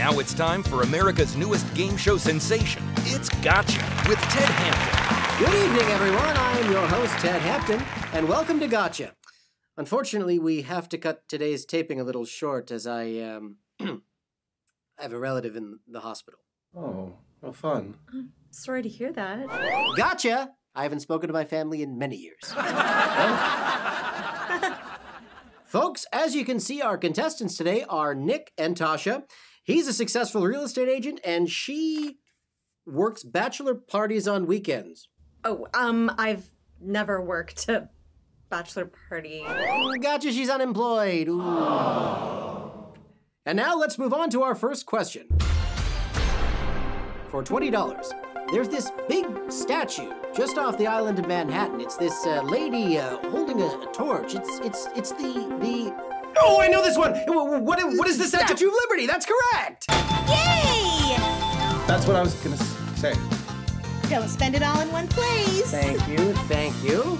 Now it's time for America's newest game show sensation. It's Gotcha with Ted Hampton. Good evening, everyone. I am your host, Ted Hampton, and welcome to Gotcha. Unfortunately, we have to cut today's taping a little short as I um, I have a relative in the hospital. Oh, well, fun. Sorry to hear that. Gotcha! I haven't spoken to my family in many years. Folks, as you can see, our contestants today are Nick and Tasha. He's a successful real estate agent, and she works bachelor parties on weekends. Oh, um, I've never worked a bachelor party. Gotcha, she's unemployed. Ooh. And now let's move on to our first question. For $20, there's this big statue just off the island of Manhattan. It's this uh, lady uh, holding a, a torch. It's it's it's the the. Oh, I know this one. Wh- What what is the Statue of Liberty? That's correct. Yay! That's what I was gonna say. Don't spend it all in one place. Thank you, thank you.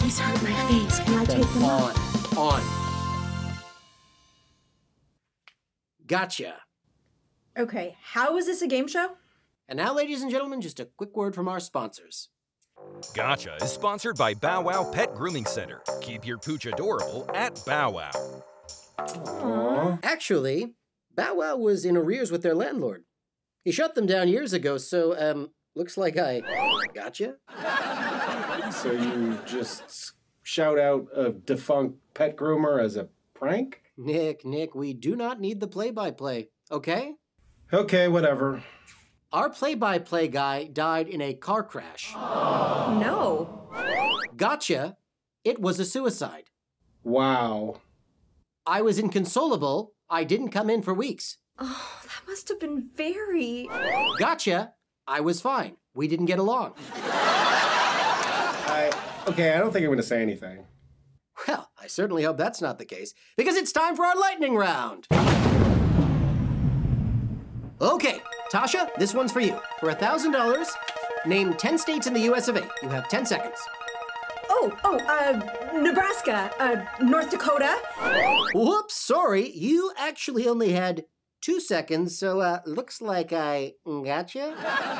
These hurt my face. Can I take them off? On, on. Gotcha. Okay, how is this a game show? And now, ladies and gentlemen, just a quick word from our sponsors. Gotcha is sponsored by Bow Wow Pet Grooming Center. Keep your pooch adorable at Bow Wow. Aw. Actually, Bow Wow was in arrears with their landlord. He shut them down years ago, so, um, looks like I gotcha. So you just shout out a defunct pet groomer as a prank? Nick, Nick, we do not need the play by play, okay? Okay, whatever. Our play by play guy died in a car crash. No. Gotcha. It was a suicide. Wow. I was inconsolable. I didn't come in for weeks. Oh, that must have been very. Gotcha. I was fine. We didn't get along. I okay. I don't think I'm gonna say anything. Well, I certainly hope that's not the case, because it's time for our lightning round. Okay, Tasha, this one's for you. For a $1,000, name 10 states in the US of A. You have 10 seconds. Oh, oh, uh, Nebraska, uh, North Dakota. Whoops, sorry. You actually only had two seconds, so, uh, looks like I gotcha.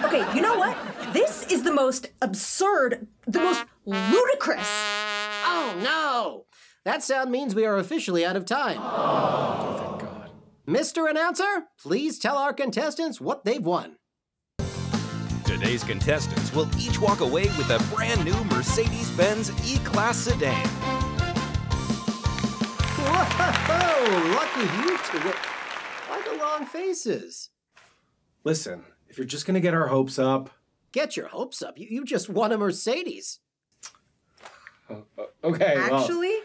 Okay, you know what? This is the most absurd, the most ludicrous. Oh, no! That sound means we are officially out of time. Oh. Mr. Announcer, please tell our contestants what they've won. Today's contestants will each walk away with a brand new Mercedes Benz E Class sedan. Whoa! Lucky you two. Why the long faces? Listen, if you're just gonna get our hopes up, Get your hopes up. You, you just won a Mercedes. uh, okay. well, Actually,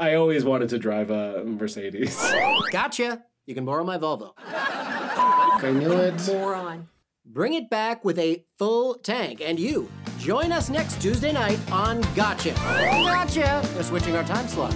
I always wanted to drive a Mercedes. Gotcha. You can borrow my Volvo. I knew it. moron. Bring it back with a full tank. And you, join us next Tuesday night on Gotcha. Gotcha. We're switching our time slot.